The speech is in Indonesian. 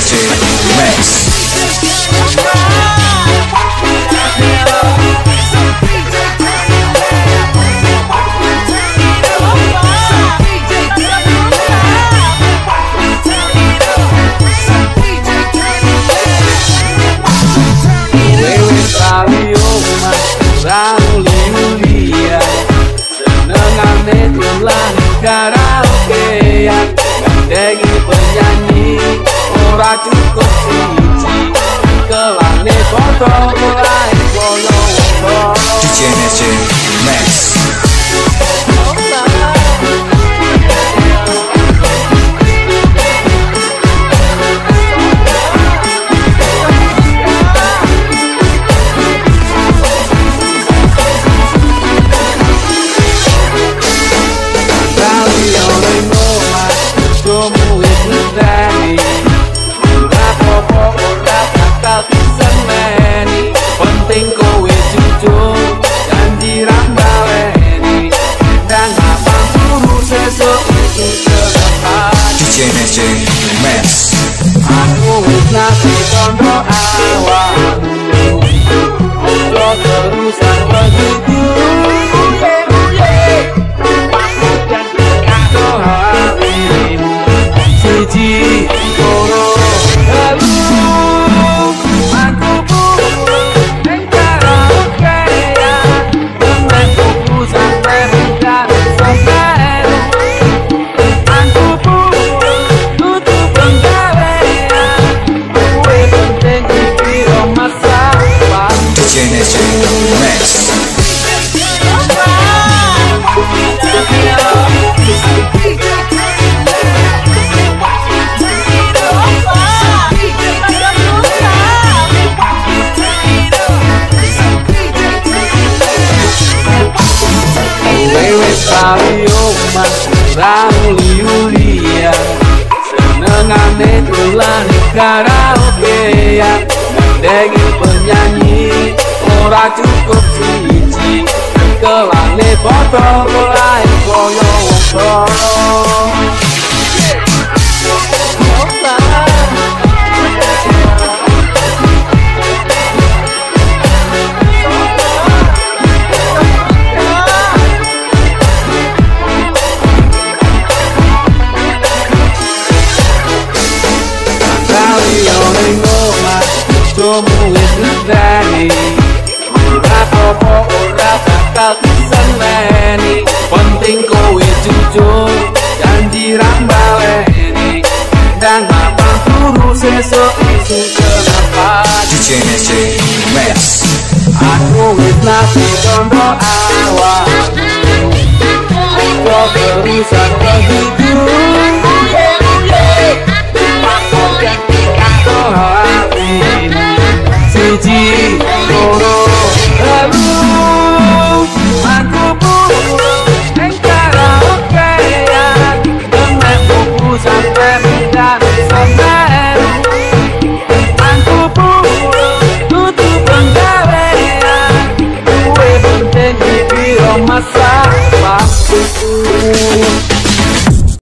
DJ Rex. Karaoke yang tinggi penyanyi i do go see Girl, I'm así sonrojar. Flavio Kurang Yulia Senengan itu lari karaoke ya Mendengi penyanyi Ora cukup suci Kelane botol mulai Penting Dan apa Aku wis nasi Kau